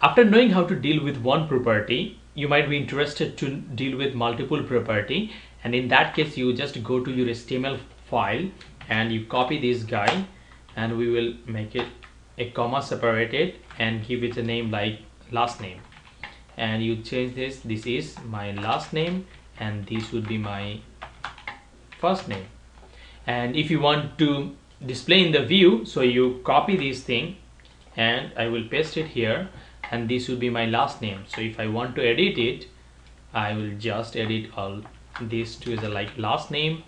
After knowing how to deal with one property, you might be interested to deal with multiple property. And in that case you just go to your HTML file and you copy this guy. And we will make it a comma separated and give it a name like last name. And you change this. This is my last name and this would be my first name. And if you want to display in the view so you copy this thing and I will paste it here and this will be my last name. So if I want to edit it I will just edit all these two is a like last name.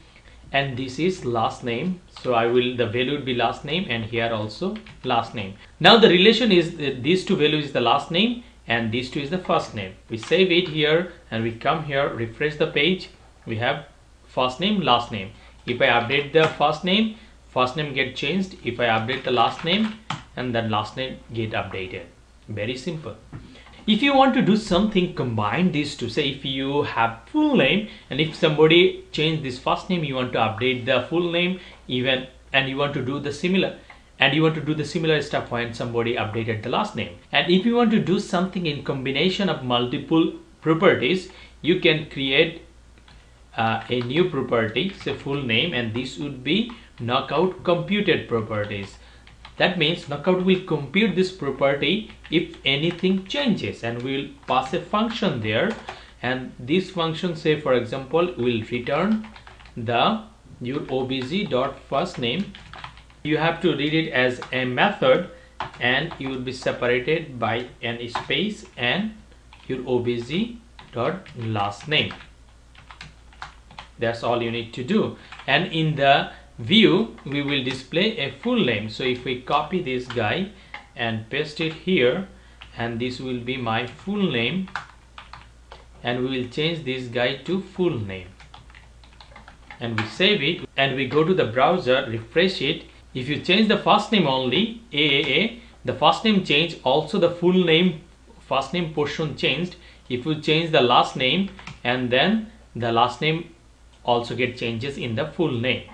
And this is last name. So I will the value would be last name and here also last name. Now the relation is uh, these two values is the last name and these two is the first name. We save it here and we come here refresh the page. We have first name last name. If I update the first name first name get changed. If I update the last name and then last name get updated very simple. If you want to do something combine these two. Say if you have full name and if somebody change this first name you want to update the full name even and you want to do the similar and you want to do the similar stuff when somebody updated the last name. And if you want to do something in combination of multiple properties you can create uh, a new property say full name and this would be knockout computed properties that means knockout will compute this property if anything changes and we will pass a function there. And this function say for example will return the your obj dot first name. You have to read it as a method and you will be separated by an space and your obj dot last name. That's all you need to do. And in the view we will display a full name. So if we copy this guy and paste it here and this will be my full name and we will change this guy to full name. And we save it and we go to the browser refresh it. If you change the first name only AAA the first name change also the full name first name portion changed. If you change the last name and then the last name also get changes in the full name